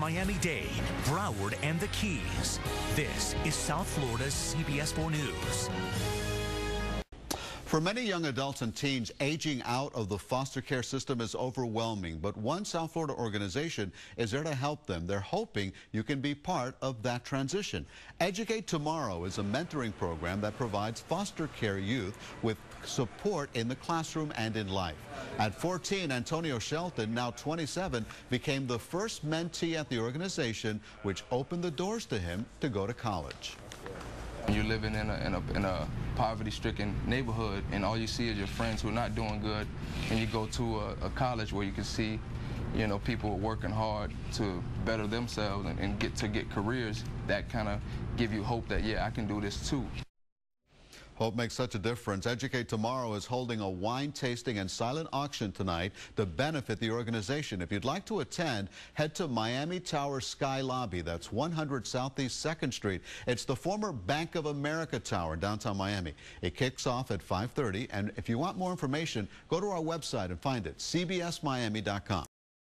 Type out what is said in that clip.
Miami-Dade, Broward, and the Keys. This is South Florida's CBS 4 News. For many young adults and teens, aging out of the foster care system is overwhelming, but one South Florida organization is there to help them. They're hoping you can be part of that transition. Educate Tomorrow is a mentoring program that provides foster care youth with support in the classroom and in life. At 14, Antonio Shelton, now 27, became the first mentee at the organization, which opened the doors to him to go to college. You're living in a, in a, in a poverty-stricken neighborhood, and all you see is your friends who are not doing good, and you go to a, a college where you can see, you know, people working hard to better themselves and, and get to get careers that kind of give you hope that, yeah, I can do this too. Hope makes such a difference. Educate Tomorrow is holding a wine tasting and silent auction tonight to benefit the organization. If you'd like to attend, head to Miami Tower Sky Lobby. That's 100 Southeast 2nd Street. It's the former Bank of America Tower in downtown Miami. It kicks off at 5.30, and if you want more information, go to our website and find it, cbsmiami.com.